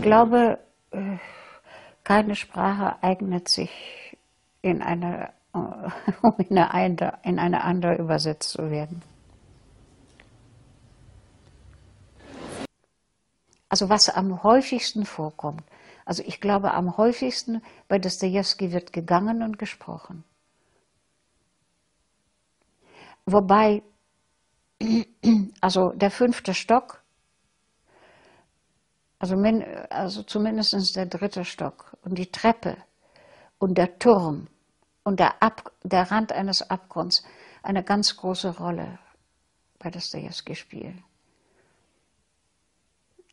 Ich glaube, äh, keine Sprache eignet sich in eine, um in eine, in eine andere übersetzt zu werden. Also was am häufigsten vorkommt. Also ich glaube, am häufigsten bei Dostoevsky wird gegangen und gesprochen. Wobei, also der fünfte Stock, also, also zumindest der dritte Stock und die Treppe und der Turm und der, Ab, der Rand eines Abgrunds eine ganz große Rolle bei Dostoevsky spielen.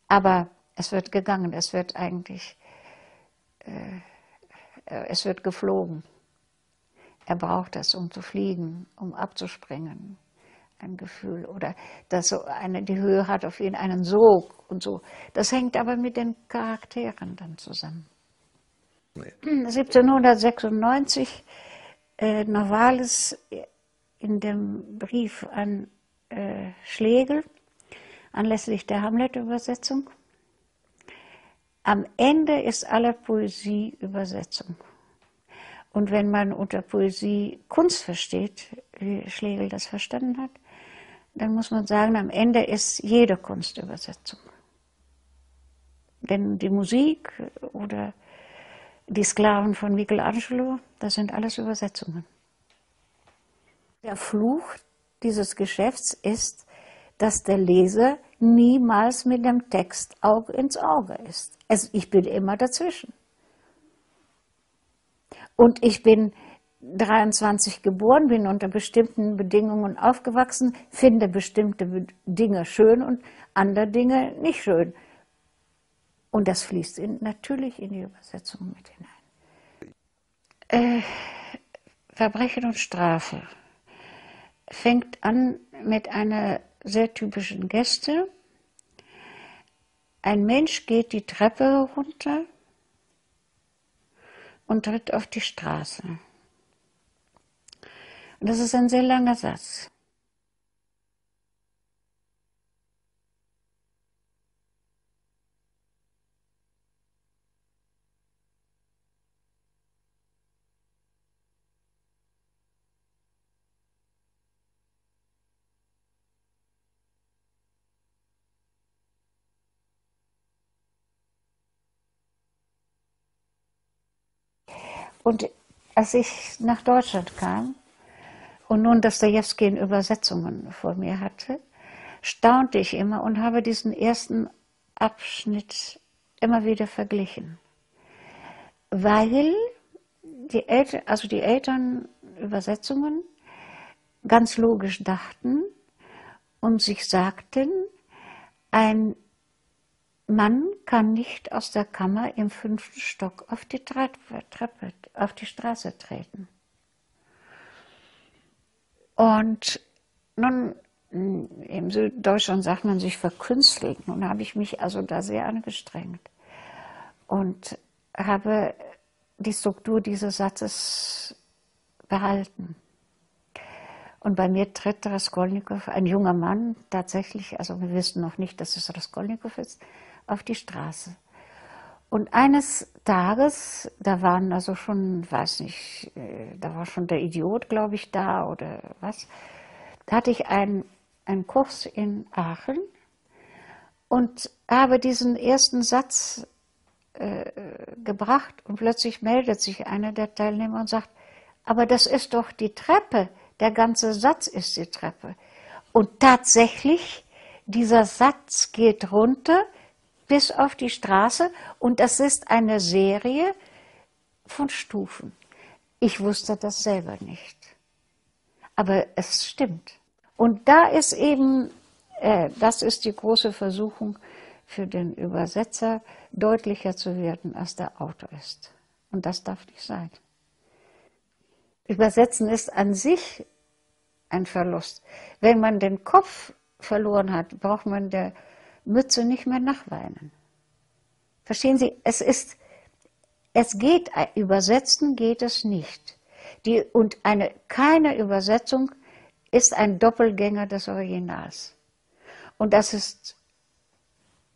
Aber es wird gegangen, es wird eigentlich, äh, es wird geflogen. Er braucht das, um zu fliegen, um abzuspringen. Ein Gefühl. Oder dass so eine die Höhe hat auf ihn einen Sog und so. Das hängt aber mit den Charakteren dann zusammen. Nee. 1796 äh, Novalis in dem Brief an äh, Schlegel anlässlich der Hamlet-Übersetzung. Am Ende ist aller Poesie Übersetzung. Und wenn man unter Poesie Kunst versteht, wie Schlegel das verstanden hat, dann muss man sagen, am Ende ist jede Kunst Übersetzung. Denn die Musik oder die Sklaven von Michelangelo, das sind alles Übersetzungen. Der Fluch dieses Geschäfts ist, dass der Leser niemals mit dem Text Auge ins Auge ist. Also ich bin immer dazwischen. Und ich bin 23 geboren, bin unter bestimmten Bedingungen aufgewachsen, finde bestimmte Dinge schön und andere Dinge nicht schön. Und das fließt in, natürlich in die Übersetzung mit hinein. Äh, Verbrechen und Strafe fängt an mit einer sehr typischen Gäste. Ein Mensch geht die Treppe herunter und tritt auf die Straße. Und das ist ein sehr langer Satz. Und als ich nach Deutschland kam und nun Dostoevsky in Übersetzungen vor mir hatte, staunte ich immer und habe diesen ersten Abschnitt immer wieder verglichen. Weil die Eltern, also die Eltern Übersetzungen ganz logisch dachten und sich sagten, ein Mann kann nicht aus der Kammer im fünften Stock auf die Treppe, auf die Straße treten. Und nun, im Süddeutschland sagt man sich verkünsteln. Nun habe ich mich also da sehr angestrengt und habe die Struktur dieses Satzes behalten. Und bei mir tritt Raskolnikow, ein junger Mann, tatsächlich, also wir wissen noch nicht, dass es Raskolnikow ist, auf die Straße. Und eines Tages, da waren also schon, weiß nicht, äh, da war schon der Idiot, glaube ich, da oder was, da hatte ich einen, einen Kurs in Aachen und habe diesen ersten Satz äh, gebracht und plötzlich meldet sich einer der Teilnehmer und sagt, aber das ist doch die Treppe, der ganze Satz ist die Treppe. Und tatsächlich, dieser Satz geht runter bis auf die Straße und das ist eine Serie von Stufen. Ich wusste das selber nicht. Aber es stimmt. Und da ist eben, äh, das ist die große Versuchung für den Übersetzer, deutlicher zu werden, als der Autor ist. Und das darf nicht sein. Übersetzen ist an sich ein Verlust. Wenn man den Kopf verloren hat, braucht man der Mütze nicht mehr nachweinen. Verstehen Sie, es ist, es geht, übersetzen geht es nicht. Die, und eine, keine Übersetzung ist ein Doppelgänger des Originals. Und das ist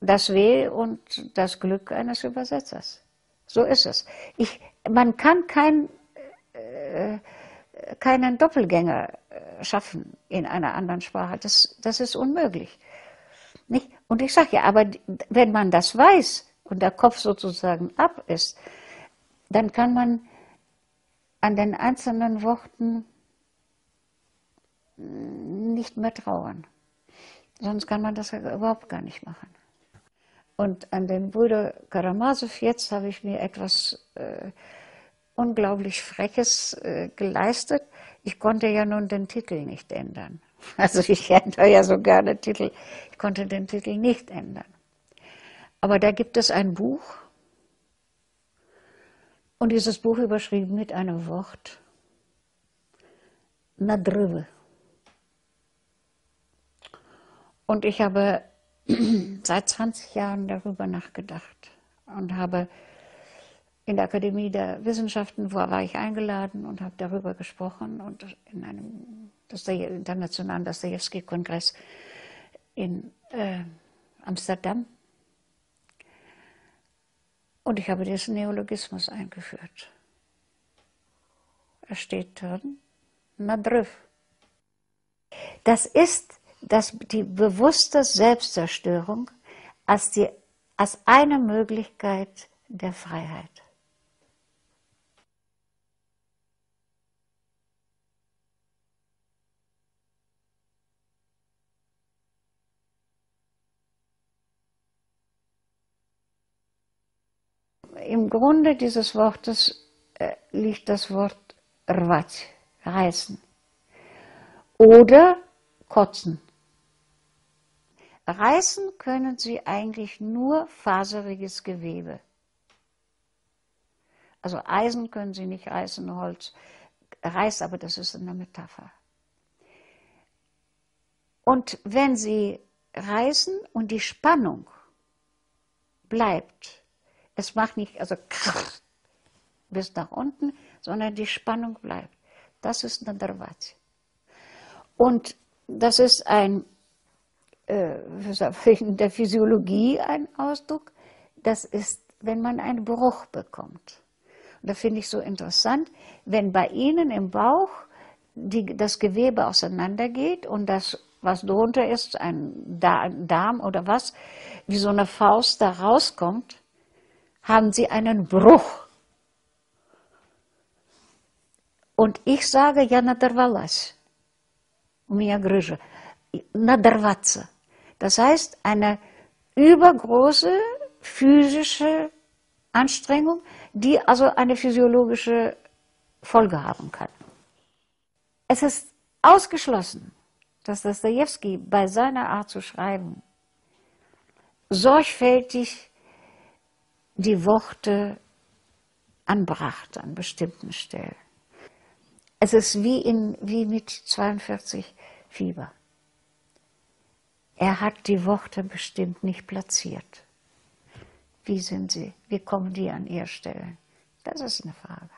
das Weh und das Glück eines Übersetzers. So ist es. Ich, man kann kein, äh, keinen Doppelgänger äh, schaffen in einer anderen Sprache. Das, das ist unmöglich. Und ich sage ja, aber wenn man das weiß und der Kopf sozusagen ab ist, dann kann man an den einzelnen Worten nicht mehr trauern. Sonst kann man das überhaupt gar nicht machen. Und an den Bruder Karamasow jetzt habe ich mir etwas äh, unglaublich Freches äh, geleistet. Ich konnte ja nun den Titel nicht ändern. Also ich ändere ja so gerne Titel. Ich konnte den Titel nicht ändern. Aber da gibt es ein Buch und dieses Buch überschrieben mit einem Wort Nadrüve. Und ich habe seit 20 Jahren darüber nachgedacht und habe in der Akademie der Wissenschaften, wo war ich eingeladen und habe darüber gesprochen und in einem internationalen Dostoevsky-Kongress in äh, Amsterdam. Und ich habe diesen Neologismus eingeführt. Er steht drin, Nadrüv. Das ist das, die bewusste Selbstzerstörung als, die, als eine Möglichkeit der Freiheit. Im Grunde dieses Wortes äh, liegt das Wort rvat, reißen. Oder kotzen. Reißen können sie eigentlich nur faseriges Gewebe. Also Eisen können sie nicht reißen, Holz reißt, aber das ist eine Metapher. Und wenn sie reißen und die Spannung bleibt, es macht nicht also bis nach unten, sondern die Spannung bleibt. Das ist eine Darvati. Und das ist ein äh, in der Physiologie ein Ausdruck, das ist, wenn man einen Bruch bekommt. Und da finde ich so interessant, wenn bei Ihnen im Bauch die, das Gewebe auseinandergeht und das, was drunter ist, ein Darm oder was, wie so eine Faust da rauskommt, haben Sie einen Bruch. Und ich sage, ja, надорвалась. У меня грыжа. Надорваться. Das heißt, eine übergroße physische Anstrengung, die also eine physiologische Folge haben kann. Es ist ausgeschlossen, dass Dostoevsky bei seiner Art zu schreiben sorgfältig die Worte anbrachte an bestimmten Stellen. Es ist wie, in, wie mit 42 Fieber. Er hat die Worte bestimmt nicht platziert. Wie sind sie? Wie kommen die an ihr Stellen? Das ist eine Frage.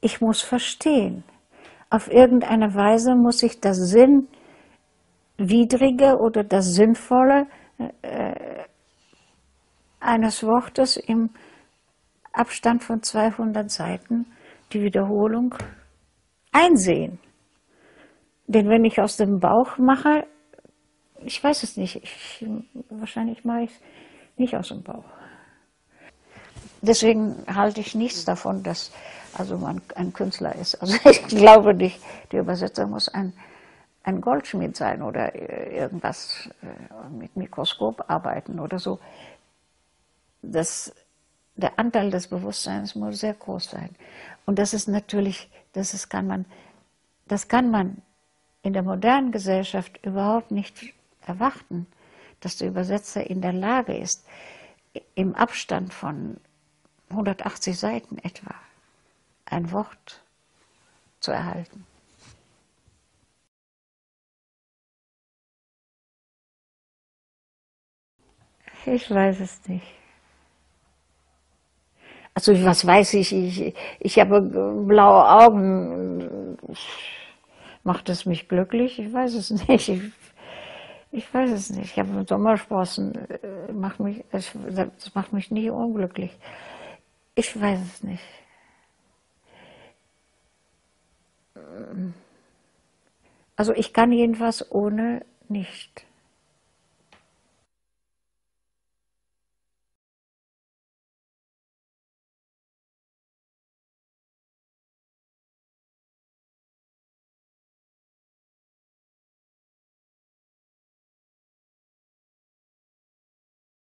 Ich muss verstehen. Auf irgendeine Weise muss ich das Sinnwidrige oder das Sinnvolle äh, eines Wortes im Abstand von 200 Seiten die Wiederholung einsehen. Denn wenn ich aus dem Bauch mache, ich weiß es nicht, ich, wahrscheinlich mache ich es nicht aus dem Bauch. Deswegen halte ich nichts davon, dass also man ein Künstler ist. Also ich glaube nicht, der Übersetzer muss ein, ein Goldschmied sein oder irgendwas äh, mit Mikroskop arbeiten oder so das, der Anteil des Bewusstseins muss sehr groß sein. Und das ist natürlich, das ist, kann man, das kann man in der modernen Gesellschaft überhaupt nicht erwarten, dass der Übersetzer in der Lage ist, im Abstand von 180 Seiten etwa ein Wort zu erhalten. Ich weiß es nicht. Also was weiß ich, ich, ich habe blaue Augen. Macht es mich glücklich? Ich weiß es nicht. Ich, ich weiß es nicht. Ich habe Sommersprossen. Äh, macht mich, das macht mich nicht unglücklich. Ich weiß es nicht. Also ich kann jedenfalls ohne nicht.